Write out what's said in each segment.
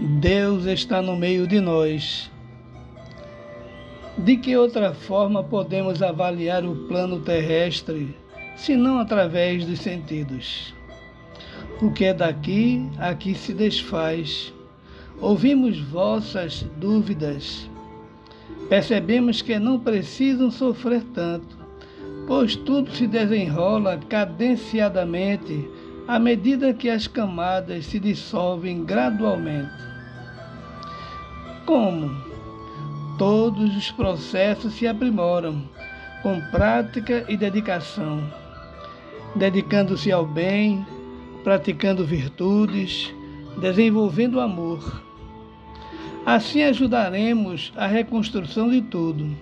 Deus está no meio de nós. De que outra forma podemos avaliar o plano terrestre, se não através dos sentidos? O que é daqui, aqui se desfaz. Ouvimos vossas dúvidas. Percebemos que não precisam sofrer tanto, pois tudo se desenrola cadenciadamente à medida que as camadas se dissolvem gradualmente. Como? Todos os processos se aprimoram com prática e dedicação, dedicando-se ao bem, praticando virtudes, desenvolvendo amor. Assim ajudaremos a reconstrução de tudo.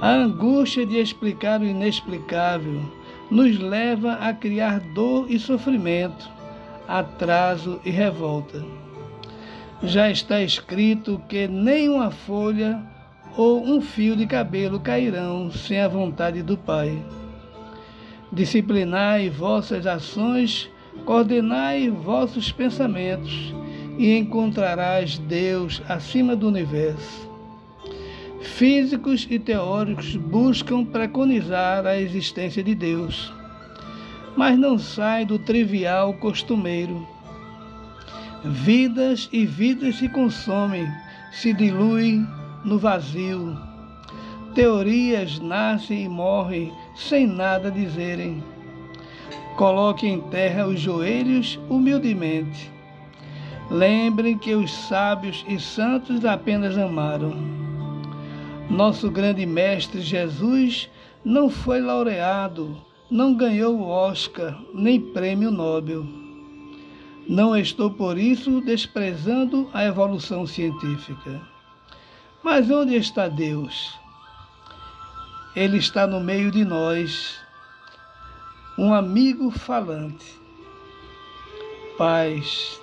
A angústia de explicar o inexplicável nos leva a criar dor e sofrimento, atraso e revolta já está escrito que nem uma folha ou um fio de cabelo cairão sem a vontade do Pai. Disciplinai vossas ações, coordenai vossos pensamentos, e encontrarás Deus acima do universo. Físicos e teóricos buscam preconizar a existência de Deus, mas não saem do trivial costumeiro Vidas e vidas se consomem, se diluem no vazio. Teorias nascem e morrem sem nada dizerem. Coloque em terra os joelhos humildemente. Lembrem que os sábios e santos apenas amaram. Nosso grande mestre Jesus não foi laureado, não ganhou o Oscar, nem prêmio Nobel não estou por isso desprezando a evolução científica. Mas onde está Deus? Ele está no meio de nós, um amigo falante. Paz,